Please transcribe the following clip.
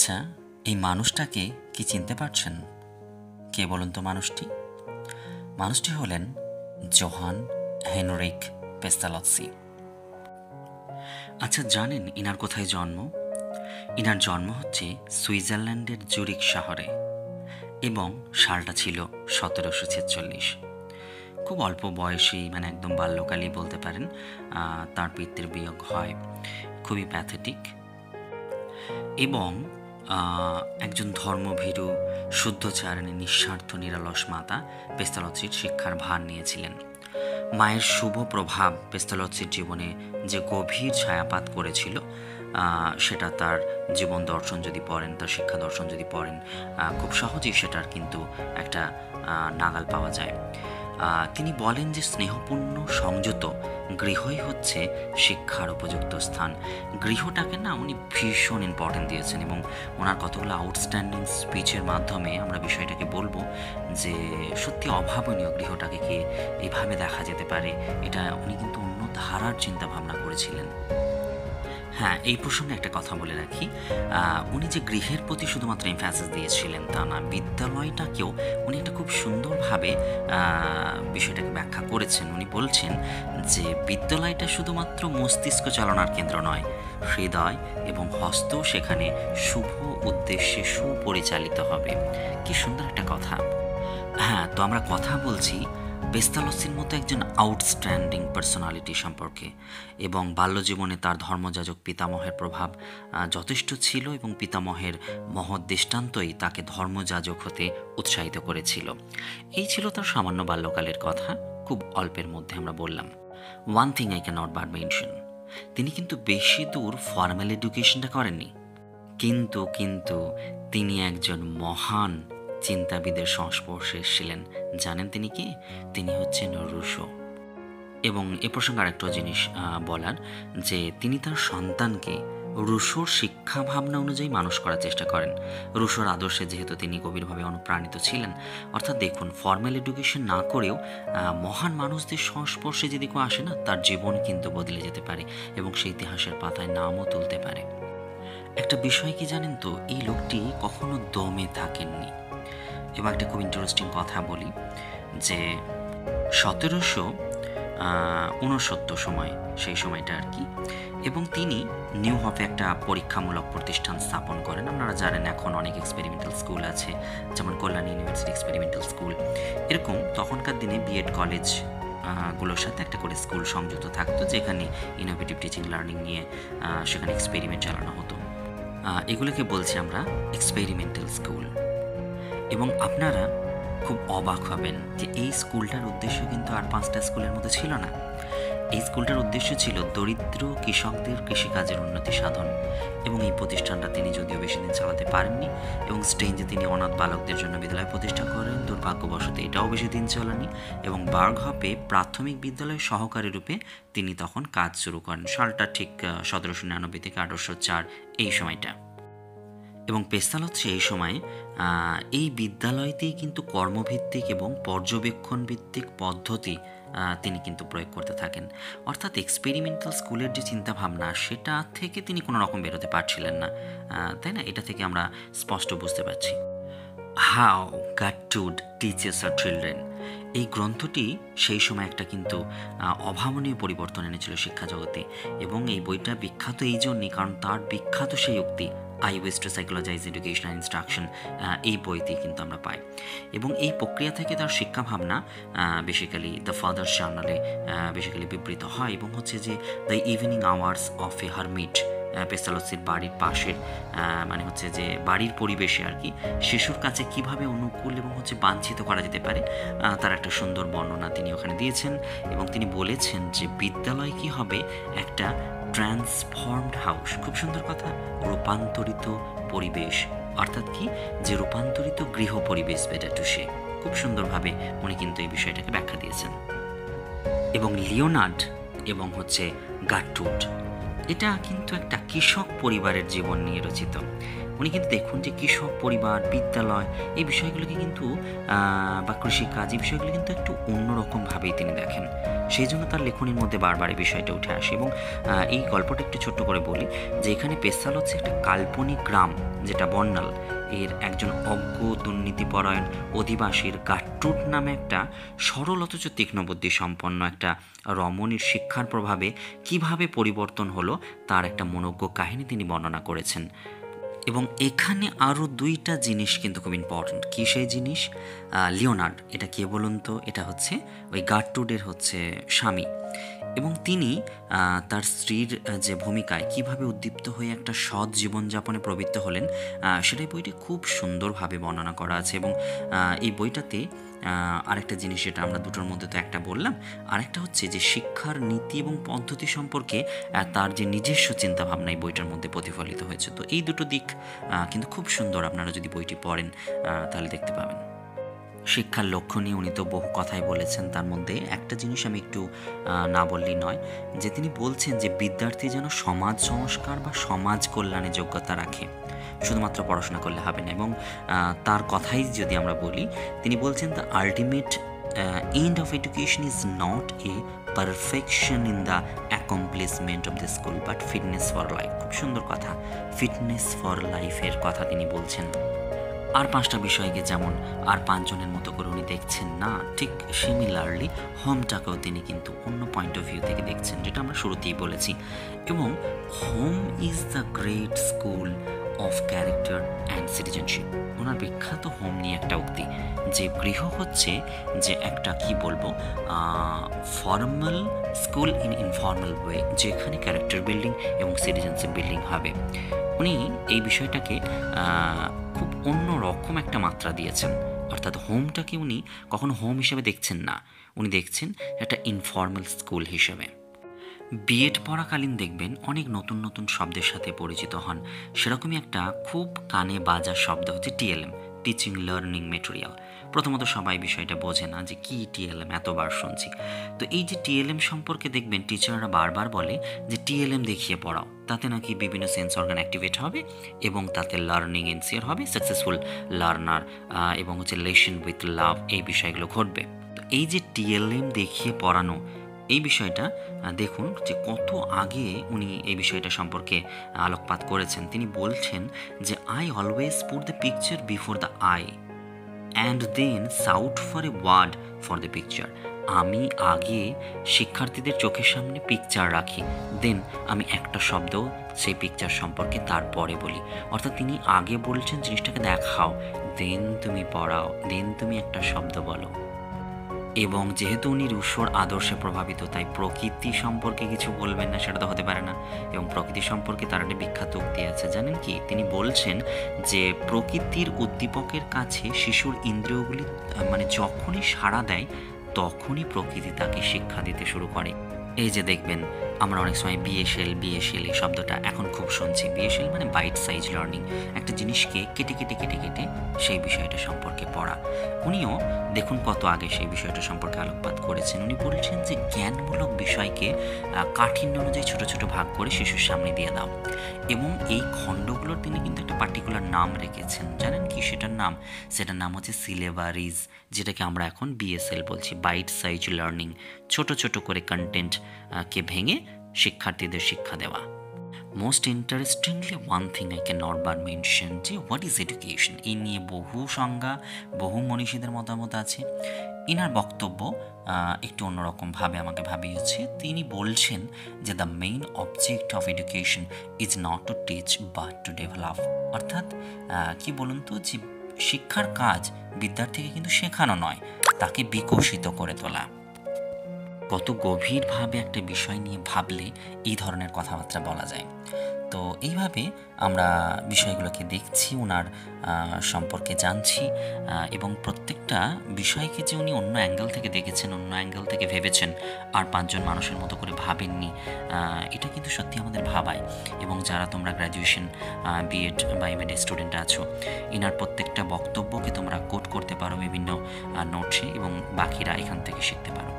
আচ্ছা এই মানুষটাকে কি চিনতে পারছেন? কে বলুন তো মানুষটি? মানুষটি হলেন জোহান হেনরিক পেস্তালৎসি। আচ্ছা জানেন ইনার কোথায় জন্ম? ইনার জন্ম হচ্ছে সুইজারল্যান্ডের জুরিক শহরে এবং সালটা ছিল সতেরোশো ছেচল্লিশ। খুব অল্প বয়সী মানে একদম বাল্যকালই বলতে পারেন তার পিতৃর বিয়োগ হয়। খুবই প্যাথেটিক এবং একজন ধর্মভীরু শুদ্ধচারিণী নিঃস্বার্থ, নিরালস মাতা পেস্তালচির শিক্ষার ভার নিয়েছিলেন। মায়ের শুভ প্রভাব পেস্তালচির জীবনে যে গভীর ছায়াপাত করেছিল সেটা তার জীবন দর্শন যদি পড়েন, তার শিক্ষা দর্শন যদি পড়েন খুব সহজেই সেটার কিন্তু একটা নাগাল পাওয়া যায়। তিনি বলেন যে স্নেহপূর্ণ, সংযত, গৃহই হচ্ছে শিক্ষার উপযুক্ত স্থান। গৃহটাকে না উনি ভীষণ ইম্পর্টেন্ট দিয়েছেন এবং ওনার কতগুলো আউটস্ট্যান্ডিং স্পিচের মাধ্যমে আমরা বিষয়টাকে বলব যে সত্যি অভাবনীয় গৃহটাকে কি এইভাবে দেখা যেতে পারে? এটা উনি কিন্তু অন্য ধারার চিন্তা ভাবনা করেছিলেন। হ্যাঁ এই প্রসঙ্গে একটা কথা বলে রাখি। উনি যে গৃহের প্রতি শুধুমাত্র এমফ্যাসিস দিয়েছিলেন তা না, বিদ্যালয়টাকেও উনি একটা খুব সুন্দরভাবে বিষয়টাকে ব্যাখ্যা করেছেন। উনি বলছেন যে বিদ্যালয়টা শুধুমাত্র মস্তিষ্ক চালনার কেন্দ্র নয়, হৃদয় এবং হস্ত সেখানে শুভ উদ্দেশ্যে সুপরিচালিত হবে। কি সুন্দর একটা কথা। হ্যাঁ তো আমরা কথা বলছি বেস্তালসির মতো একজন আউটস্ট্যান্ডিং পার্সোনালিটি সম্পর্কে এবং বাল্যজীবনে তার ধর্মযাজক পিতামহের প্রভাব যথেষ্ট ছিল এবং পিতামহের মহৎ দৃষ্টান্তই তাকে ধর্মযাজক হতে উৎসাহিত করেছিল। এই ছিল তার সামান্য বাল্যকালের কথা, খুব অল্পের মধ্যে আমরা বললাম। One thing I cannot but mention তিনি কিন্তু বেশি দূর ফর্মাল এডুকেশনটা করেননি। কিন্তু কিন্তু তিনি একজন মহান চিন্তাবিদের সংস্পর্শে এসেছিলেন। জানেন তিনি কি? তিনি হচ্ছেন রুশো। এবং এ প্রসঙ্গে আরেকটা জিনিস বলার যে তিনি তার সন্তানকে রুশোর শিক্ষা ভাবনা অনুযায়ী মানুষ করার চেষ্টা করেন। রুশোর আদর্শে যেহেতু তিনি গভীরভাবে অনুপ্রাণিত ছিলেন, অর্থাৎ দেখুন ফর্মাল এডুকেশন না করেও মহান মানুষদের সংস্পর্শে যদি কেউ আসে না, তার জীবন কিন্তু বদলে যেতে পারে এবং সেই ইতিহাসের পাতায় নামও তুলতে পারে। একটা বিষয় কি জানেন তো, এই লোকটি কখনো দমে থাকেননি। এবং একটা খুব ইন্টারেস্টিং কথা বলি, যে সতেরোশো উনসত্তর সময়, সেই সময়টা আর কি, এবং তিনি নিউ হফে একটা পরীক্ষামূলক প্রতিষ্ঠান স্থাপন করেন। আপনারা জানেন এখন অনেক এক্সপেরিমেন্টাল স্কুল আছে, যেমন কল্যাণ ইউনিভার্সিটি এক্সপেরিমেন্টাল স্কুল এরকম তখনকার দিনে বিএড কলেজগুলোর সাথে একটা করে স্কুল সংযুক্ত থাকতো, যেখানে ইনোভেটিভ টিচিং লার্নিং নিয়ে সেখানে এক্সপেরিমেন্ট চালানো হতো। এগুলোকে বলছি আমরা এক্সপেরিমেন্টাল স্কুল এবং আপনারা খুব অবাক হবেন যে এই স্কুলটার উদ্দেশ্য কিন্তু আর পাঁচটা স্কুলের মতো ছিল না। এই স্কুলটার উদ্দেশ্য ছিল দরিদ্র কৃষকদের কৃষিকাজের উন্নতি সাধন এবং এই প্রতিষ্ঠানটা তিনি যদিও বেশি দিন চালাতে পারেননি এবং স্টেঞ্জে তিনি অনাথ বালকদের জন্য বিদ্যালয় প্রতিষ্ঠা করেন, দুর্ভাগ্যবশত এটাও বেশি দিন চলেনি এবং বার্গহপে প্রাথমিক বিদ্যালয় সহকারী রূপে তিনি তখন কাজ শুরু করেন। সালটা ঠিক সতেরোশো নিরানব্বই থেকে আঠারোশো চার এই সময়টা। এবং পেস্তাল হচ্ছে এই সময় এই বিদ্যালয়তেই কিন্তু কর্মভিত্তিক এবং পর্যবেক্ষণ ভিত্তিক পদ্ধতি তিনি কিন্তু প্রয়োগ করতে থাকেন। অর্থাৎ এক্সপেরিমেন্টাল স্কুলের যে চিন্তাভাবনা, সেটা থেকে তিনি কোনো রকম বেরোতে পারছিলেন না। তাই না? এটা থেকে আমরা স্পষ্ট বুঝতে পারছি। হাউ গাটুড টিচার্স আর চিলড্রেন এই গ্রন্থটি সেই সময় একটা কিন্তু অভাবনীয় পরিবর্তন এনেছিল শিক্ষা জগতে এবং এই বইটা বিখ্যাত এই জন্যই, কারণ তার বিখ্যাত সেই উক্তি I wished psychologise education and instruction এই বইতেই কিন্তু আমরা পাই। এবং এই প্রক্রিয়া থেকে তার শিক্ষা ভাবনা বেসিক্যালি দ্য ফাদার্স জার্নালে বেসিক্যালি বিবৃত হয়। এবং হচ্ছে যে the evening hours of a hermit পেস্তালসির বাড়ির পাশের মানে হচ্ছে যে বাড়ির পরিবেশে আর কি, শিশুর কাছে কীভাবে অনুকূল এবং হচ্ছে বাঞ্ছিত করা যেতে পারে তার একটা সুন্দর বর্ণনা তিনি ওখানে দিয়েছেন এবং তিনি বলেছেন যে বিদ্যালয় কি হবে একটা ট্রান্সফর্মড হাউস খুব সুন্দর কথা, রূপান্তরিত পরিবেশ, অর্থাৎ কি যে রূপান্তরিত গৃহ পরিবেশ বেটার টু সে খুব সুন্দরভাবে উনি কিন্তু এই বিষয়টাকে ব্যাখ্যা দিয়েছেন। এবং লিওনার্ড এবং হচ্ছে গাট্টুড এটা কিন্তু একটা কৃষক পরিবারের জীবন নিয়ে রচিত। উনি কিন্তু দেখুন যে কৃষক পরিবার, বিদ্যালয়, এই বিষয়গুলোকে কিন্তু বা কৃষিকাজ, এই বিষয়গুলো কিন্তু একটু অন্যরকমভাবেই তিনি দেখেন। সেই জন্য তার লেখনীর মধ্যে বারবার এই বিষয়টা উঠে আসে এবং এই গল্পটা একটু ছোট্ট করে বলি যে এখানে পেশাল হচ্ছে একটা কাল্পনিক গ্রাম, যেটা বন্যাল এর একজন অজ্ঞ দুর্নীতিপরায়ণ অধিবাসীর গাট্টুট নামে একটা সরল অথচ তীক্ষ্ণবুদ্ধি সম্পন্ন একটা রমণীর শিক্ষার প্রভাবে কীভাবে পরিবর্তন হলো তার একটা মনোজ্ঞ কাহিনী তিনি বর্ণনা করেছেন। এবং এখানে আরও দুইটা জিনিস কিন্তু খুব ইম্পর্ট্যান্ট কী সেই জিনিস? লিওনার্ড, এটা কে বলুন তো? এটা হচ্ছে ওই গাট্টুডের হচ্ছে স্বামী। এবং তিনি তার স্ত্রীর যে ভূমিকায় কীভাবে উদ্দীপ্ত হয়ে একটা সৎ জীবনযাপনে প্রবৃত্ত হলেন সেটাই বইটি খুব সুন্দরভাবে বর্ণনা করা আছে এবং এই বইটাতে আরেকটা জিনিস যেটা আমরা দুটোর মধ্যে তো একটা বললাম, আরেকটা হচ্ছে যে শিক্ষার নীতি এবং পদ্ধতি সম্পর্কে তার যে নিজস্ব চিন্তাভাবনা এই বইটার মধ্যে প্রতিফলিত হয়েছে। তো এই দুটো দিক কিন্তু খুব সুন্দর আপনারা যদি বইটি পড়েন তাহলে দেখতে পাবেন। শিক্ষার লক্ষ্য নিয়ে উনি তো বহু কথাই বলেছেন। তার মধ্যে একটা জিনিস আমি একটু না বললেই নয়, যে তিনি বলছেন যে বিদ্যার্থী যেন সমাজ সংস্কার বা সমাজ কল্যাণে যোগ্যতা রাখে। শুধুমাত্র পড়াশোনা করলে হবে না এবং তার কথাই যদি আমরা বলি, তিনি বলছেন the ultimate end of education is not a perfection in the accomplishment of the school but fitness for life খুব সুন্দর কথা। ফিটনেস ফর লাইফের কথা তিনি বলছেন। আর পাঁচটা বিষয়কে যেমন আর পাঁচজনের মতো করে উনি দেখছেন না, ঠিক সিমিলারলি হোমটাকেও তিনি কিন্তু অন্য পয়েন্ট অফ ভিউ থেকে দেখছেন, যেটা আমরা শুরুতেই বলেছি। এবং home is the great school of character and citizenship ওনার বিখ্যাত হোম নিয়ে একটা উক্তি, যে গৃহ হচ্ছে যে একটা, কি বলব formal school in informal way যেখানে ক্যারেক্টার বিল্ডিং এবং সিটিজেনশিপ বিল্ডিং হবে। উনি এই বিষয়টাকে অন্য রকম একটা মাত্রা দিয়েছেন। অর্থাৎ হোমটাকে উনি কখনো হোম হিসেবে দেখছেন না। উনি দেখছেন একটা ইনফর্মাল স্কুল হিসেবে। বিএড পড়াকালীন দেখবেন অনেক নতুন নতুন শব্দের সাথে পরিচিত হন। সেরকমই একটা খুব কানে বাজার শব্দ হচ্ছে টিএলএম টিচিং লার্নিং মেটেরিয়াল প্রথমত সবাই বিষয়টা বোঝে না যে কী টিএলএম এতবার শুনছি। তো এই যে টিএলএম সম্পর্কে দেখবেন টিচাররা বারবার বলে যে টিএলএম দেখিয়ে পড়াও। তাতে নাকি বিভিন্ন সেন্স অর্গান অ্যাক্টিভেট হবে এবং তাতে লার্নিং এনসিয়ার হবে সাকসেসফুল লার্নার এবং হচ্ছে লেশন উইথ লাভ এই বিষয়গুলো ঘটবে। তো এই যে টিএলএম দেখিয়ে পড়ানো এই বিষয়টা দেখুন যে কত আগে উনি এই বিষয়টা সম্পর্কে আলোকপাত করেছেন। তিনি বলছেন যে I always put the picture before the eye and then sought for a word for the picture আমি আগে শিক্ষার্থীদের চোখের সামনে পিকচার রাখি দেন আমি একটা শব্দ সেই পিকচার সম্পর্কে তারপরে বলি। অর্থাৎ তিনি আগে বলছেন জিনিসটাকে দেখাও দেন তুমি পড়াও দেন তুমি একটা শব্দ বলো। এবং যেহেতু উনি রুশোর আদর্শে প্রভাবিত, তাই প্রকৃতি সম্পর্কে কিছু বলবেন না, সেটা তো হতে পারে না। এবং প্রকৃতি সম্পর্কে তার একটা বিখ্যাত উক্তি আছে, জানেন কি? তিনি বলছেন যে প্রকৃতির উদ্দীপকের কাছে শিশুর ইন্দ্রিয়গুলি মানে যখনই সাড়া দেয়, তখনই প্রকৃতি তাকে শিক্ষা দিতে শুরু করে। এই যে দেখবেন আমরা অনেক সময় বিএসএল বিএসএল এই শব্দটা এখন খুব শুনছি। বিএসএল মানে বাইট সাইজ লার্নিং একটা জিনিসকে কেটে কেটে কেটে কেটে সেই বিষয়টা সম্পর্কে পড়া। উনিও দেখুন কত আগে সেই বিষয়টা সম্পর্কে আলোকপাত করেছেন। উনি বলছেন যে জ্ঞানমূলক বিষয়কে কাঠিন্য অনুযায়ী ছোট ছোট ভাগ করে শিশুর সামনে দিয়ে দাও। এবং এই খণ্ডগুলোর তিনি কিন্তু একটা পার্টিকুলার নাম রেখেছেন। জানেন কি সেটার নাম? সেটার নাম হচ্ছে সিলেবারিজ যেটাকে আমরা এখন বিএসএল বলছি। বাইট সাইজ লার্নিং ছোট ছোট করে কন্টেন্ট কে ভেঙে শিক্ষার্থীদের শিক্ষা দেওয়া। Most interestingly one thing I cannot but mention যে হোয়াট ইজ এডুকেশন এই নিয়ে বহু সংজ্ঞা, বহু মনীষীদের মতামত আছে। ইনার বক্তব্য একটু অন্যরকমভাবে আমাকে ভাবিয়েছে। তিনি বলছেন যে the main object of education is not to teach but to develop অর্থাৎ কি বলুন তো, যে, শিক্ষার কাজ বিদ্যার্থীকে কিন্তু শেখানো নয়, তাকে বিকশিত করে তোলা। কত গভীরভাবে একটা বিষয় নিয়ে ভাবলে এই ধরনের কথাবার্তা বলা যায়। তো এইভাবে আমরা বিষয়গুলোকে দেখছি ওনার সম্পর্কে জানছি এবং প্রত্যেকটা বিষয়কে যে উনি অন্য অ্যাঙ্গেল থেকে দেখেছেন, অন্য অ্যাঙ্গেল থেকে ভেবেছেন, আর পাঁচজন মানুষের মতো করে ভাবেননি এটা কিন্তু সত্যি আমাদের ভাবায়। এবং যারা তোমরা গ্র্যাজুয়েশন বিএড বা এমএড স্টুডেন্ট আছো এনার প্রত্যেকটা বক্তব্যকে তোমরা কোট করতে পারো বিভিন্ন নোটসে এবং বাকিরা এখান থেকে শিখতে পারো।